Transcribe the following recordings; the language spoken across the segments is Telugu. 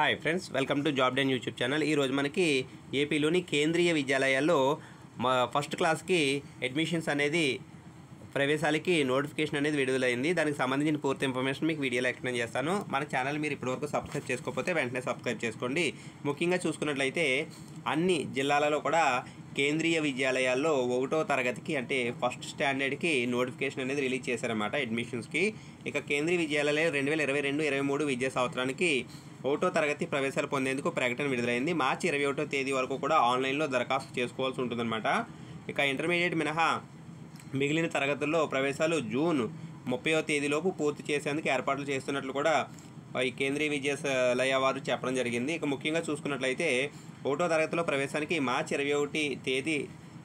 Hi friends welcome to Job Den YouTube channel ఈరోజు మనకి ఏపీలోని కేంద్రీయ విద్యాలయాల్లో మా ఫస్ట్ క్లాస్కి అడ్మిషన్స్ అనేది ప్రవేశాలకి నోటిఫికేషన్ అనేది విడుదలైంది. దానికి సంబంధించిన పూర్తి ఇన్ఫర్మేషన్ మీకు వీడియోలో ఎక్స్ప్లెయిన్ చేస్తాను. మన ఛానల్ మీరు ఇప్పటివరకు సబ్స్క్రైబ్ చేసుకోకపోతే వెంటనే సబ్స్క్రైబ్ చేసుకోండి. ముఖ్యంగా చూసుకున్నట్లయితే అన్ని జిల్లాలలో కూడా కేంద్రీయ విద్యాలయాల్లో ఒకటో తరగతికి అంటే ఫస్ట్ స్టాండర్డ్కి నోటిఫికేషన్ అనేది రిలీజ్ చేశారన్నమాట అడ్మిషన్స్కి. ఇక కేంద్రీయ విద్యాలయాలు రెండు వేల ఇరవై రెండు ఇరవై మూడు విద్యా సంవత్సరానికి ఒకటో తరగతి ప్రవేశాలు పొందేందుకు ప్రకటన విడుదలైంది. మార్చి ఇరవై ఒకటో తేదీ వరకు కూడా ఆన్లైన్లో దరఖాస్తు చేసుకోవాల్సి ఉంటుందన్నమాట. ఇక ఇంటర్మీడియట్ మినహా మిగిలిన తరగతుల్లో ప్రవేశాలు జూన్ ముప్పైవ తేదీలోపు పూర్తి చేసేందుకు ఏర్పాట్లు చేస్తున్నట్లు కూడా ఈ కేంద్రీయ విద్యాలయ వారు చెప్పడం జరిగింది. ఇక ముఖ్యంగా చూసుకున్నట్లయితే ఒకటో తరగతిలో ప్రవేశానికి మార్చి ఇరవై ఒకటి తేదీ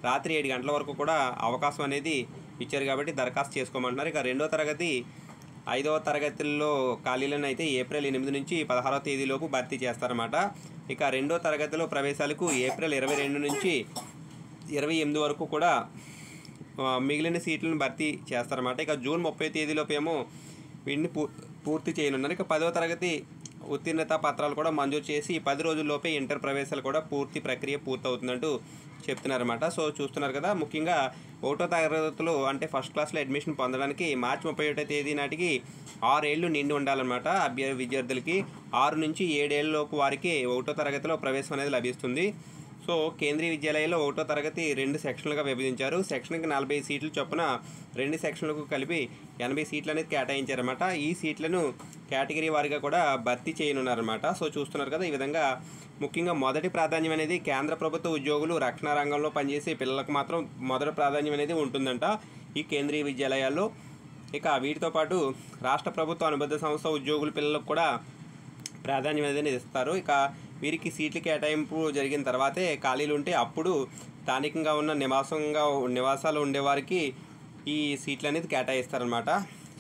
రాత్రి ఏడు గంటల వరకు కూడా అవకాశం అనేది ఇచ్చారు కాబట్టి దరఖాస్తు చేసుకోమంటున్నారు. ఇక రెండో తరగతి ఐదవ తరగతుల్లో ఖాళీలను అయితే ఏప్రిల్ ఎనిమిది నుంచి పదహారవ తేదీలోపు భర్తీ చేస్తారన్నమాట. ఇక రెండో తరగతిలో ప్రవేశాలకు ఏప్రిల్ ఇరవై రెండు నుంచి ఇరవై ఎనిమిది వరకు కూడా మిగిలిన సీట్లను భర్తీ చేస్తారన్నమాట. ఇక జూన్ ముప్పై తేదీలోపు ఏమో వీటిని పూ పూర్తి చేయనున్నారు. ఇక పదవ తరగతి ఉత్తీర్ణత పత్రాలు కూడా మంజూరు చేసి ఈ పది రోజుల్లోపే ఇంటర్ ప్రవేశాలు కూడా పూర్తి ప్రక్రియ పూర్తవుతుందంటూ చెప్తున్నారన్నమాట. సో చూస్తున్నారు కదా ముఖ్యంగా ఒకటో తరగతిలో అంటే ఫస్ట్ క్లాస్లో అడ్మిషన్ పొందడానికి మార్చి ముప్పై ఒకటో తేదీ నాటికి ఆరేళ్ళు నిండి ఉండాలన్నమాట అభ్య విద్యార్థులకి. ఆరు నుంచి ఏడేళ్ళలోపు వారికి ఒకటో తరగతిలో ప్రవేశం అనేది లభిస్తుంది. సో కేంద్రీయ విద్యాలయంలో ఒకటో తరగతి రెండు సెక్షన్లుగా విభజించారు. సెక్షన్కి నలభై సీట్లు చొప్పున రెండు సెక్షన్లకు కలిపి ఎనభై సీట్లు అనేది కేటాయించారన్నమాట. ఈ సీట్లను కేటగిరీ వారిగా కూడా భర్తీ చేయనున్నారన్నమాట. సో చూస్తున్నారు కదా ఈ విధంగా ముఖ్యంగా మొదటి ప్రాధాన్యం అనేది కేంద్ర ప్రభుత్వ ఉద్యోగులు రక్షణ రంగంలో పనిచేసే పిల్లలకు మాత్రం మొదటి ప్రాధాన్యం అనేది ఉంటుందంట ఈ కేంద్రీయ విద్యాలయాల్లో. ఇక వీటితో పాటు రాష్ట్ర ప్రభుత్వ అనుబంధ సంస్థ ఉద్యోగుల పిల్లలకు కూడా ప్రాధాన్యం అనేది ఇస్తారు. ఇక వీరికి సీట్ల కేటాయింపు జరిగిన తర్వాతే ఖాళీలు ఉంటే అప్పుడు స్థానికంగా ఉన్న నివాసంగా నివాసాలు ఉండేవారికి ఈ సీట్లు అనేది కేటాయిస్తారనమాట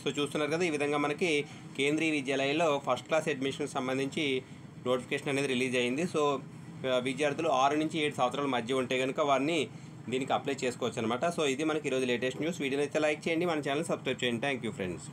సో చూస్తున్నారు కదా ఈ విధంగా మనకి కేంద్రీయ విద్యాలయంలో ఫస్ట్ క్లాస్ అడ్మిషన్ సంబంధించి నోటిఫికేషన్ అనేది రిలీజ్ అయింది. సో విద్యార్థులు ఆరు నుంచి ఏడు సంవత్సరాల మధ్య ఉంటే కనుక వారిని దీనికి అప్లై చేసుకోవచ్చు అనమాట సో ఇది మనకి ఈరోజు లేటెస్ట్ న్యూస్. వీడియోని అయితే లైక్ చేయండి మన ఛానల్ సబ్స్క్రైబ్ చేయండి. Thank you friends.